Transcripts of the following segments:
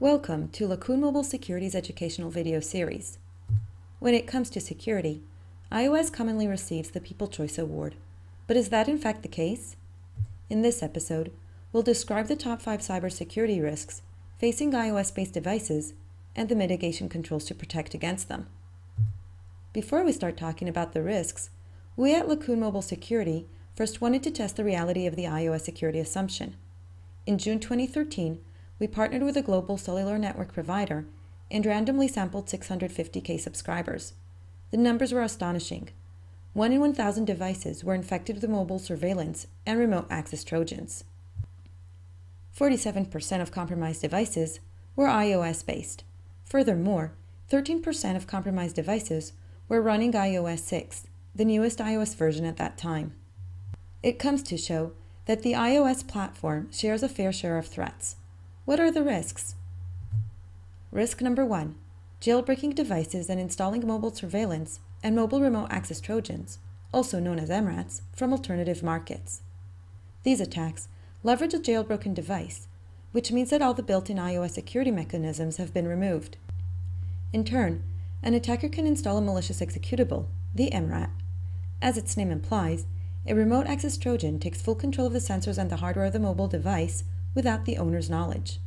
Welcome to Lacoon Mobile Security's educational video series. When it comes to security, iOS commonly receives the People Choice Award. But is that in fact the case? In this episode, we'll describe the top 5 cybersecurity risks facing iOS-based devices and the mitigation controls to protect against them. Before we start talking about the risks, we at Lacoon Mobile Security first wanted to test the reality of the iOS security assumption. In June 2013, we partnered with a global cellular network provider and randomly sampled 650k subscribers. The numbers were astonishing. 1 in 1,000 devices were infected with mobile surveillance and remote access Trojans. 47% of compromised devices were iOS based. Furthermore, 13% of compromised devices were running iOS 6, the newest iOS version at that time. It comes to show that the iOS platform shares a fair share of threats. What are the risks? Risk number one jailbreaking devices and installing mobile surveillance and mobile remote access Trojans, also known as MRATs, from alternative markets. These attacks leverage a jailbroken device, which means that all the built in iOS security mechanisms have been removed. In turn, an attacker can install a malicious executable, the MRAT. As its name implies, a remote access Trojan takes full control of the sensors and the hardware of the mobile device without the owner's knowledge.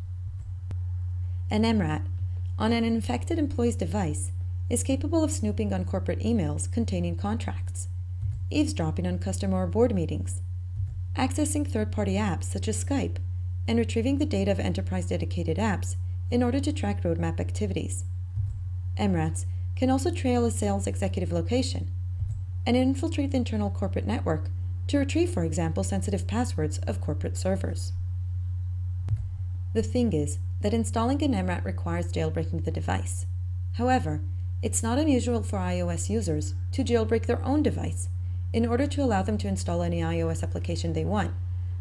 An MRAT, on an infected employee's device, is capable of snooping on corporate emails containing contracts, eavesdropping on customer or board meetings, accessing third-party apps such as Skype, and retrieving the data of enterprise-dedicated apps in order to track roadmap activities. MRATs can also trail a sales executive location and infiltrate the internal corporate network to retrieve, for example, sensitive passwords of corporate servers. The thing is that installing an MRAT requires jailbreaking the device. However, it's not unusual for iOS users to jailbreak their own device in order to allow them to install any iOS application they want,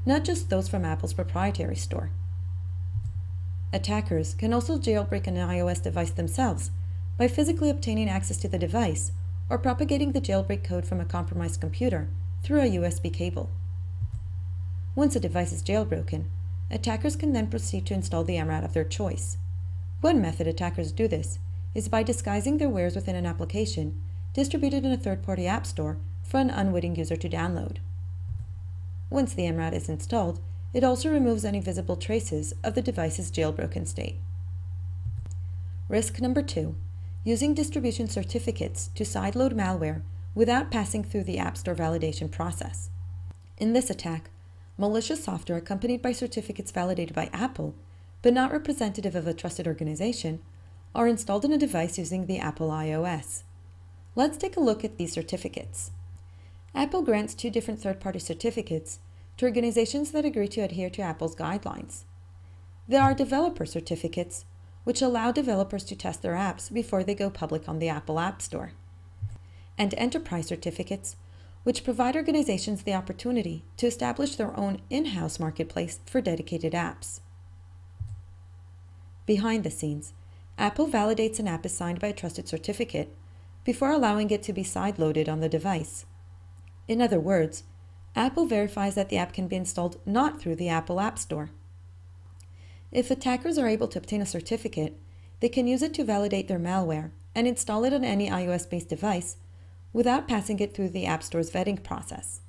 not just those from Apple's proprietary store. Attackers can also jailbreak an iOS device themselves by physically obtaining access to the device or propagating the jailbreak code from a compromised computer through a USB cable. Once a device is jailbroken, Attackers can then proceed to install the MRAT of their choice. One method attackers do this is by disguising their wares within an application distributed in a third-party app store for an unwitting user to download. Once the MRAT is installed, it also removes any visible traces of the device's jailbroken state. Risk number two, using distribution certificates to sideload malware without passing through the App Store validation process. In this attack, malicious software accompanied by certificates validated by Apple, but not representative of a trusted organization, are installed in a device using the Apple iOS. Let's take a look at these certificates. Apple grants two different third-party certificates to organizations that agree to adhere to Apple's guidelines. There are developer certificates, which allow developers to test their apps before they go public on the Apple App Store, and enterprise certificates, which provide organizations the opportunity to establish their own in-house marketplace for dedicated apps. Behind the scenes, Apple validates an app is signed by a trusted certificate before allowing it to be sideloaded on the device. In other words, Apple verifies that the app can be installed not through the Apple App Store. If attackers are able to obtain a certificate, they can use it to validate their malware and install it on any iOS-based device without passing it through the App Store's vetting process.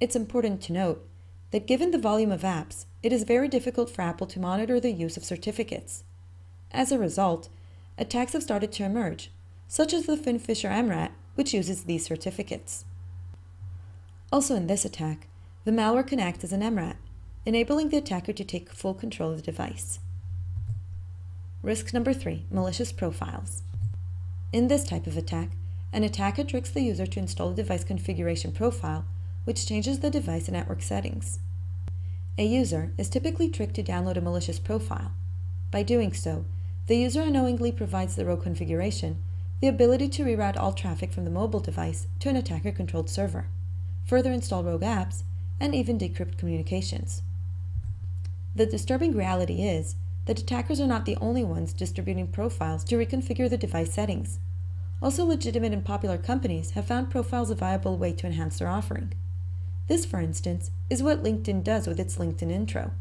It's important to note that given the volume of apps, it is very difficult for Apple to monitor the use of certificates. As a result, attacks have started to emerge, such as the FinFisher MRAT, which uses these certificates. Also in this attack, the malware can act as an MRAT, enabling the attacker to take full control of the device. Risk number three, malicious profiles. In this type of attack, an attacker tricks the user to install a device configuration profile, which changes the device and network settings. A user is typically tricked to download a malicious profile. By doing so, the user unknowingly provides the rogue configuration the ability to reroute all traffic from the mobile device to an attacker-controlled server, further install rogue apps, and even decrypt communications. The disturbing reality is that attackers are not the only ones distributing profiles to reconfigure the device settings. Also, legitimate and popular companies have found profiles a viable way to enhance their offering. This, for instance, is what LinkedIn does with its LinkedIn intro.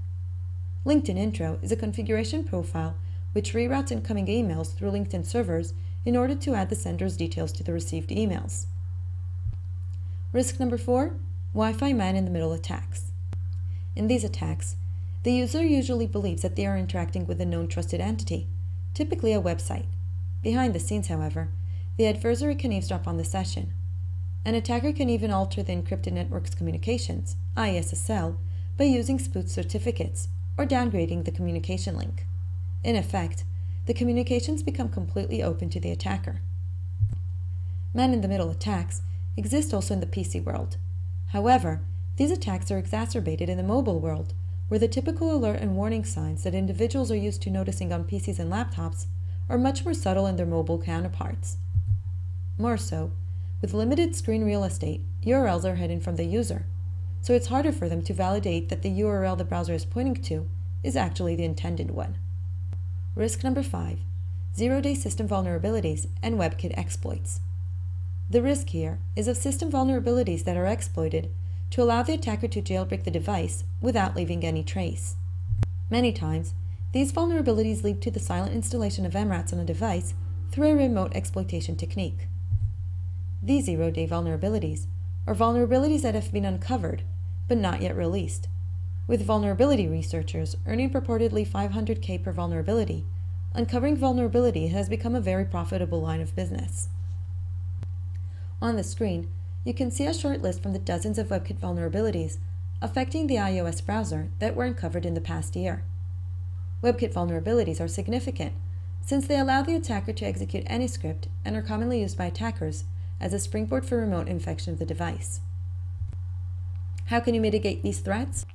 LinkedIn Intro is a configuration profile which reroutes incoming emails through LinkedIn servers in order to add the sender's details to the received emails. Risk number four Wi Fi man in the middle attacks. In these attacks, the user usually believes that they are interacting with a known trusted entity, typically a website. Behind the scenes, however, the adversary can eavesdrop on the session. An attacker can even alter the encrypted network's communications, ISSL, by using spoofed certificates or downgrading the communication link. In effect, the communications become completely open to the attacker. Man in the middle attacks exist also in the PC world. However, these attacks are exacerbated in the mobile world, where the typical alert and warning signs that individuals are used to noticing on PCs and laptops are much more subtle in their mobile counterparts. More so, with limited screen real estate, URLs are hidden from the user, so it's harder for them to validate that the URL the browser is pointing to is actually the intended one. Risk number five zero day system vulnerabilities and WebKit exploits. The risk here is of system vulnerabilities that are exploited to allow the attacker to jailbreak the device without leaving any trace. Many times, these vulnerabilities lead to the silent installation of MRATs on a device through a remote exploitation technique. These zero-day vulnerabilities are vulnerabilities that have been uncovered but not yet released, with vulnerability researchers earning purportedly 500k per vulnerability, uncovering vulnerability has become a very profitable line of business. On the screen, you can see a short list from the dozens of WebKit vulnerabilities affecting the iOS browser that were uncovered in the past year. WebKit vulnerabilities are significant since they allow the attacker to execute any script and are commonly used by attackers as a springboard for remote infection of the device. How can you mitigate these threats?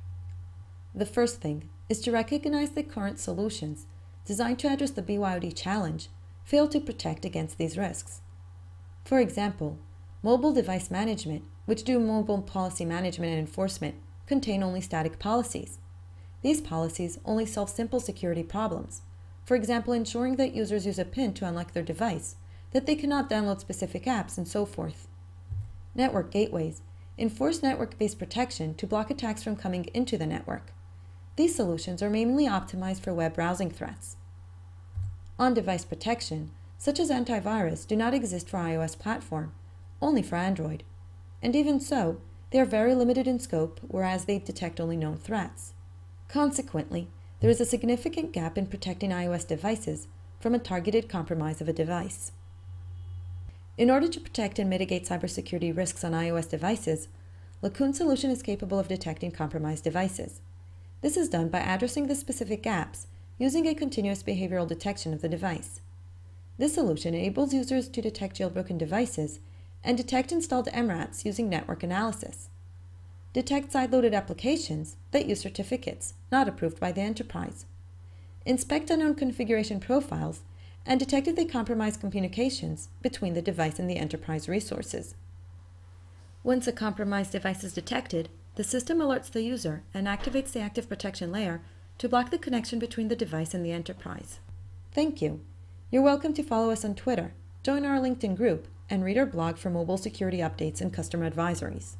The first thing is to recognize that current solutions designed to address the BYOD challenge fail to protect against these risks. For example, mobile device management, which do mobile policy management and enforcement, contain only static policies. These policies only solve simple security problems, for example, ensuring that users use a PIN to unlock their device, that they cannot download specific apps, and so forth. Network gateways enforce network-based protection to block attacks from coming into the network. These solutions are mainly optimized for web browsing threats. On-device protection, such as antivirus, do not exist for iOS platform, only for Android. And even so, they are very limited in scope, whereas they detect only known threats. Consequently, there is a significant gap in protecting iOS devices from a targeted compromise of a device. In order to protect and mitigate cybersecurity risks on iOS devices, Lacoon solution is capable of detecting compromised devices. This is done by addressing the specific gaps using a continuous behavioral detection of the device. This solution enables users to detect jailbroken devices and detect installed MRATs using network analysis. Detect sideloaded applications that use certificates not approved by the enterprise. Inspect unknown configuration profiles and detect if they compromise communications between the device and the enterprise resources. Once a compromised device is detected, the system alerts the user and activates the active protection layer to block the connection between the device and the enterprise. Thank you. You're welcome to follow us on Twitter, join our LinkedIn group, and read our blog for mobile security updates and customer advisories.